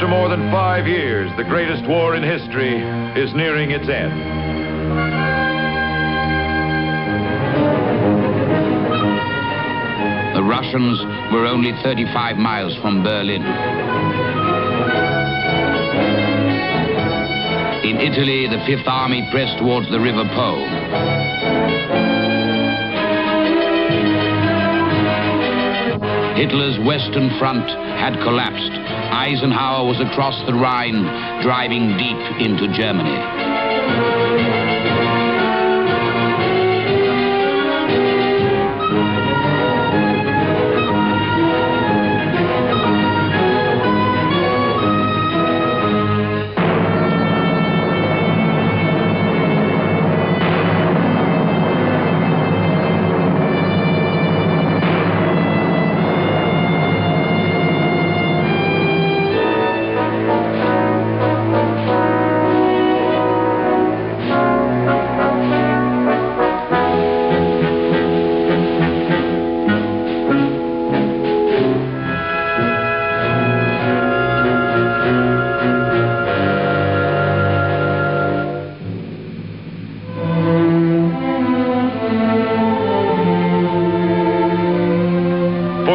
1945. After more than five years, the greatest war in history is nearing its end. The Russians were only 35 miles from Berlin. In Italy, the Fifth Army pressed towards the River Po. Hitler's Western Front had collapsed. Eisenhower was across the Rhine, driving deep into Germany.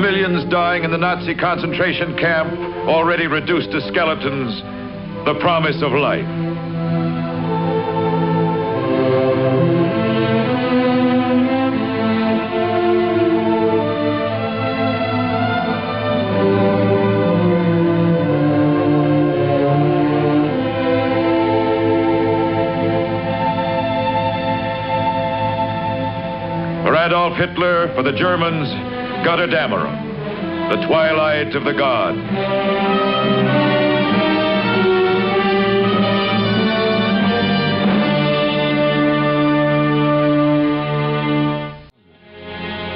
Millions dying in the Nazi concentration camp, already reduced to skeletons, the promise of life. For Adolf Hitler, for the Germans, Götterdämmerung, the twilight of the gods.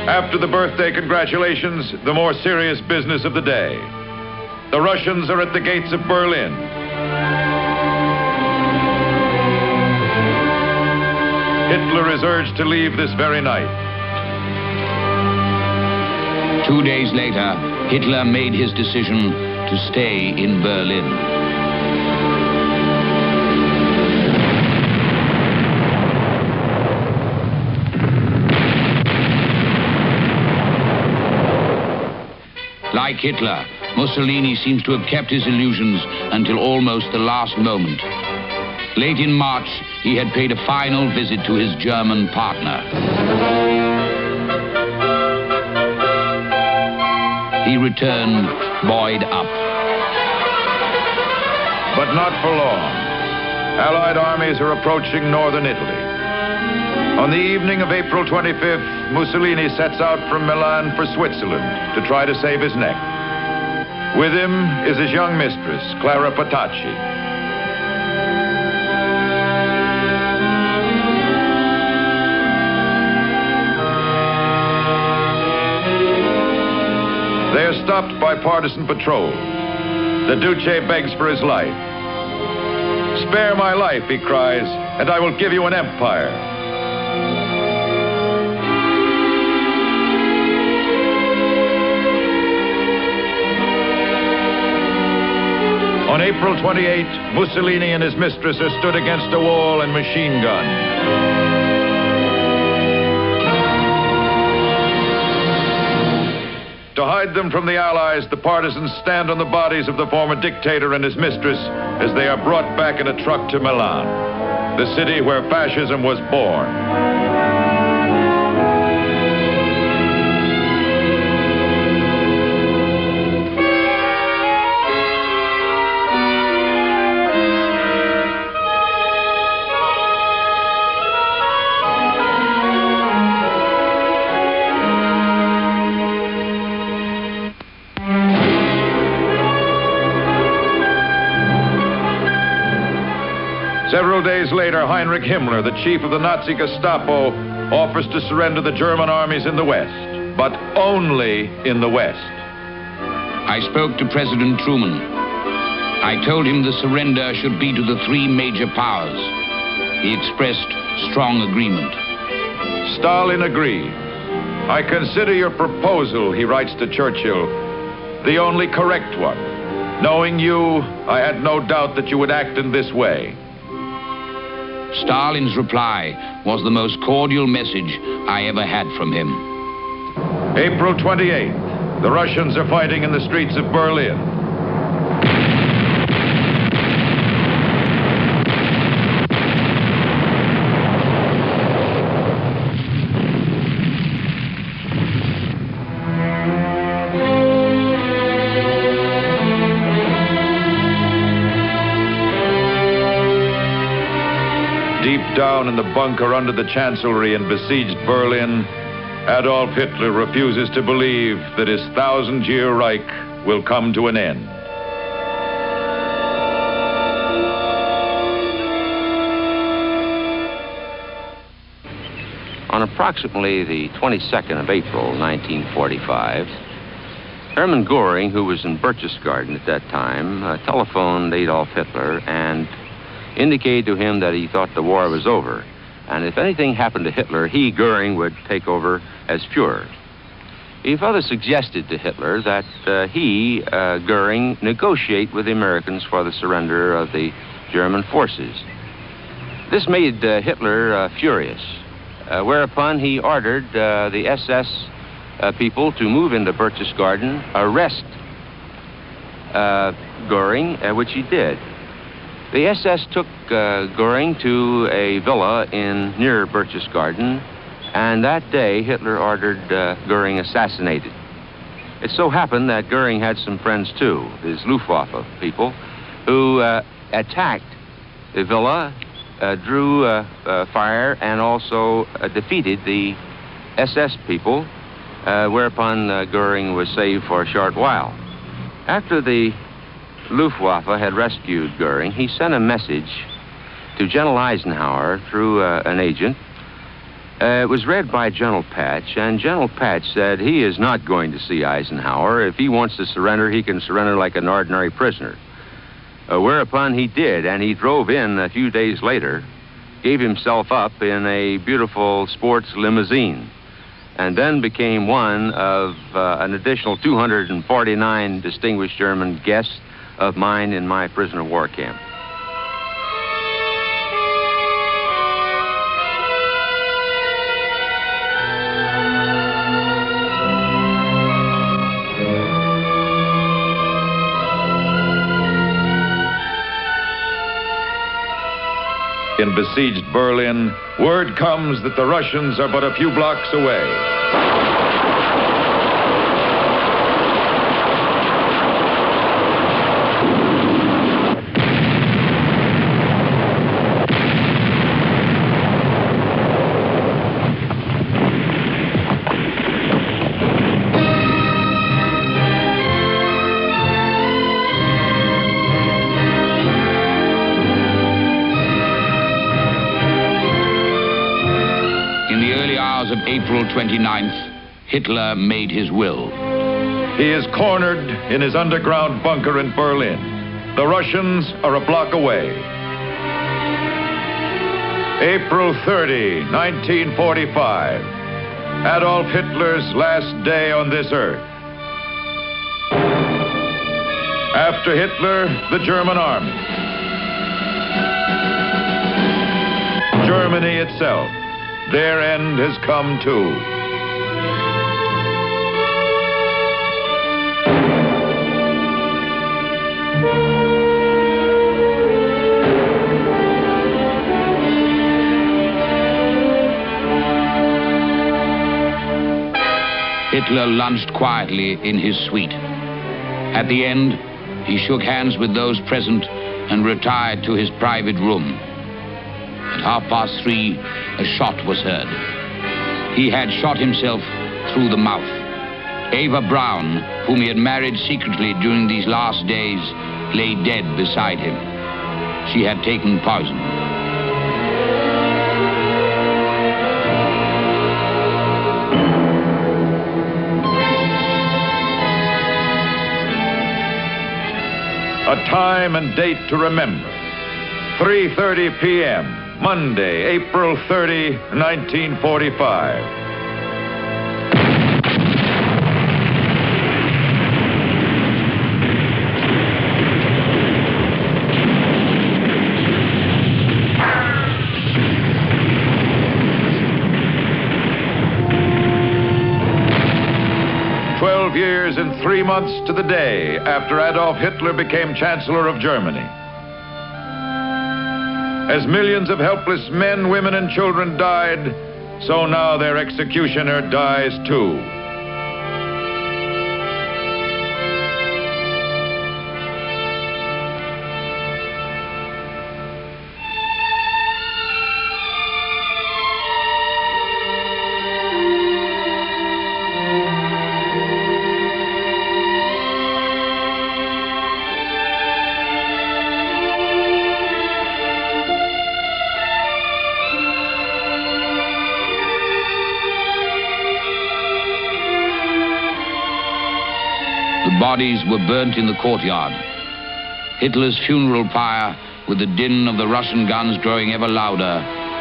After the birthday congratulations, the more serious business of the day. The Russians are at the gates of Berlin. Hitler is urged to leave this very night. Two days later, Hitler made his decision to stay in Berlin. Like Hitler, Mussolini seems to have kept his illusions until almost the last moment. Late in March, he had paid a final visit to his German partner. He returned buoyed up. But not for long. Allied armies are approaching northern Italy. On the evening of April 25th, Mussolini sets out from Milan for Switzerland to try to save his neck. With him is his young mistress, Clara Petacci. They are stopped by partisan patrol. The Duce begs for his life. Spare my life, he cries, and I will give you an empire. On April 28, Mussolini and his mistress are stood against a wall and machine gunned. To hide them from the Allies, the partisans stand on the bodies of the former dictator and his mistress as they are brought back in a truck to Milan, the city where fascism was born. Heinrich Himmler, the chief of the Nazi Gestapo, offers to surrender the German armies in the West, but only in the West. I spoke to President Truman. I told him the surrender should be to the three major powers. He expressed strong agreement. Stalin agreed. I consider your proposal, he writes to Churchill, the only correct one. Knowing you, I had no doubt that you would act in this way. Stalin's reply was the most cordial message I ever had from him. April 28th. The Russians are fighting in the streets of Berlin. Down in the bunker under the Chancellery in besieged Berlin, Adolf Hitler refuses to believe that his thousand year Reich will come to an end. On approximately the 22nd of April, 1945, Hermann Goring, who was in Berchtesgaden at that time, uh, telephoned Adolf Hitler and indicated to him that he thought the war was over. And if anything happened to Hitler, he, Goering, would take over as Fuhrer. He further suggested to Hitler that uh, he, uh, Goering, negotiate with the Americans for the surrender of the German forces. This made uh, Hitler uh, furious, uh, whereupon he ordered uh, the SS people to move into Berchtesgaden, arrest Goering, which he did. The SS took uh, Goering to a villa in near Berchtesgaden, and that day Hitler ordered uh, Goering assassinated. It so happened that Goering had some friends too, his Luftwaffe people, who uh, attacked the villa, uh, drew uh, uh, fire, and also defeated the SS people, whereupon Goering was saved for a short while. After the Luftwaffe had rescued Goering, he sent a message to General Eisenhower through uh, an agent. Uh, it was read by General Patch, and General Patch said he is not going to see Eisenhower. If he wants to surrender, he can surrender like an ordinary prisoner. Uh, whereupon he did, and he drove in a few days later, gave himself up in a beautiful sports limousine, and then became one of uh, an additional 249 distinguished German guests of mine in my prisoner war camp. In besieged Berlin, word comes that the Russians are but a few blocks away. Hitler made his will. He is cornered in his underground bunker in Berlin. The Russians are a block away. April 30, 1945. Adolf Hitler's last day on this earth. After Hitler, the German army. Germany itself. Their end has come too. Hitler lunched quietly in his suite. At the end, he shook hands with those present and retired to his private room. At half past three, a shot was heard. He had shot himself through the mouth. Eva Braun, whom he had married secretly during these last days, lay dead beside him. She had taken poison. Time and date to remember. 3.30 p.m. Monday, April 30, 1945. Three months to the day after Adolf Hitler became Chancellor of Germany. As millions of helpless men, women, and children died, so now their executioner dies too. Bodies were burnt in the courtyard. Hitler's funeral pyre, with the din of the Russian guns growing ever louder,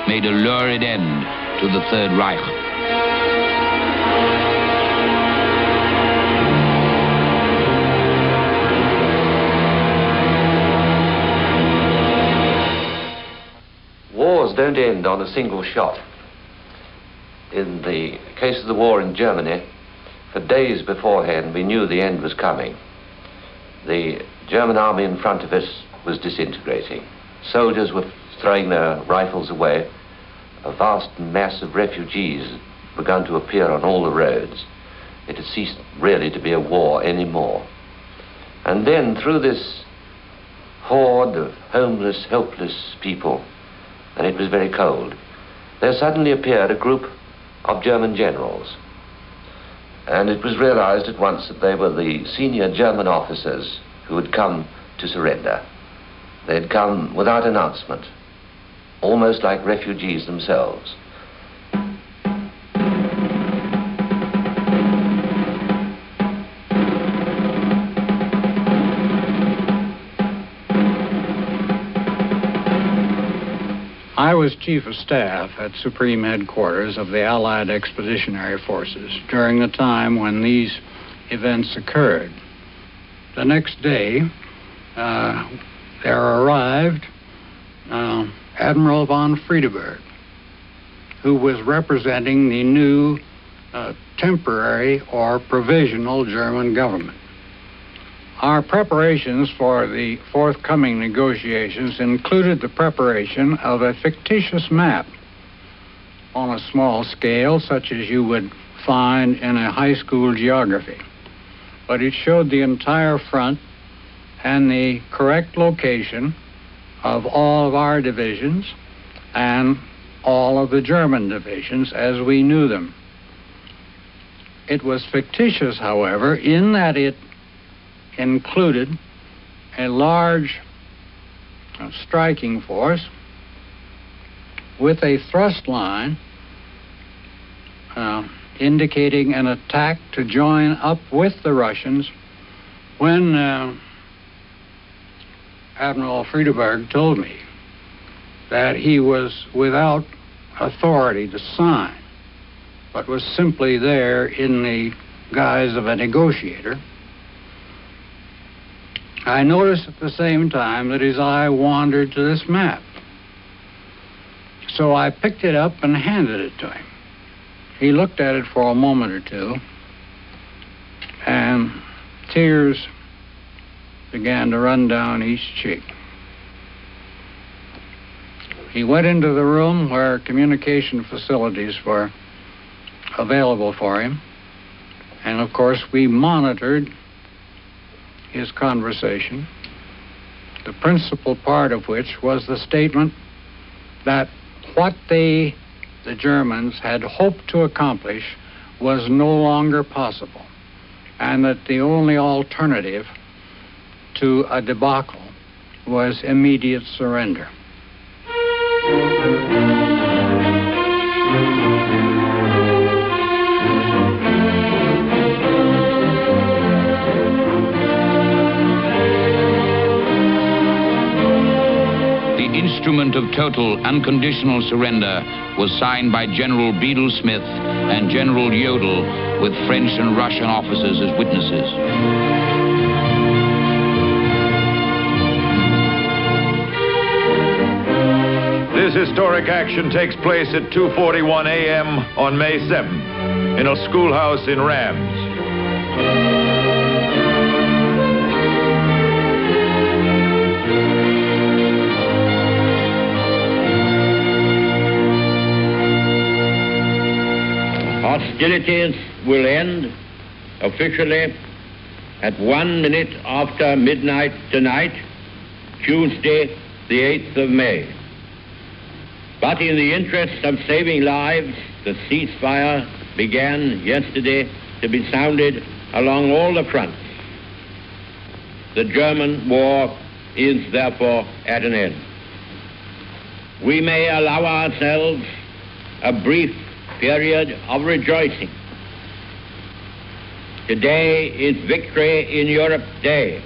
made a lurid end to the Third Reich. Wars don't end on a single shot. In the case of the war in Germany, for days beforehand, we knew the end was coming. The German army in front of us was disintegrating. Soldiers were throwing their rifles away. A vast mass of refugees began to appear on all the roads. It had ceased really to be a war anymore. And then, through this horde of homeless, helpless people, and it was very cold, there suddenly appeared a group of German generals and it was realized at once that they were the senior German officers who had come to surrender. They had come without announcement, almost like refugees themselves. I was Chief of Staff at Supreme Headquarters of the Allied Expeditionary Forces during the time when these events occurred. The next day, uh, there arrived uh, Admiral von Friedeburg, who was representing the new uh, temporary or provisional German government. Our preparations for the forthcoming negotiations included the preparation of a fictitious map on a small scale, such as you would find in a high school geography. But it showed the entire front and the correct location of all of our divisions and all of the German divisions as we knew them. It was fictitious, however, in that it included a large uh, striking force with a thrust line uh, indicating an attack to join up with the Russians when uh, Admiral Friedeburg told me that he was without authority to sign, but was simply there in the guise of a negotiator I noticed at the same time that his eye wandered to this map. So I picked it up and handed it to him. He looked at it for a moment or two, and tears began to run down each cheek. He went into the room where communication facilities were available for him, and of course, we monitored his conversation, the principal part of which was the statement that what they, the Germans, had hoped to accomplish was no longer possible, and that the only alternative to a debacle was immediate surrender. Instrument of total unconditional surrender was signed by General Bedell Smith and General Jodl with French and Russian officers as witnesses. This historic action takes place at 2:41 a.m. on May 7th in a schoolhouse in Rheims. Hostilities will end officially at one minute after midnight tonight, Tuesday, the 8th of May. But in the interest of saving lives, the ceasefire began yesterday to be sounded along all the fronts. The German war is therefore at an end. We may allow ourselves a brief period of rejoicing. Today is Victory in Europe Day.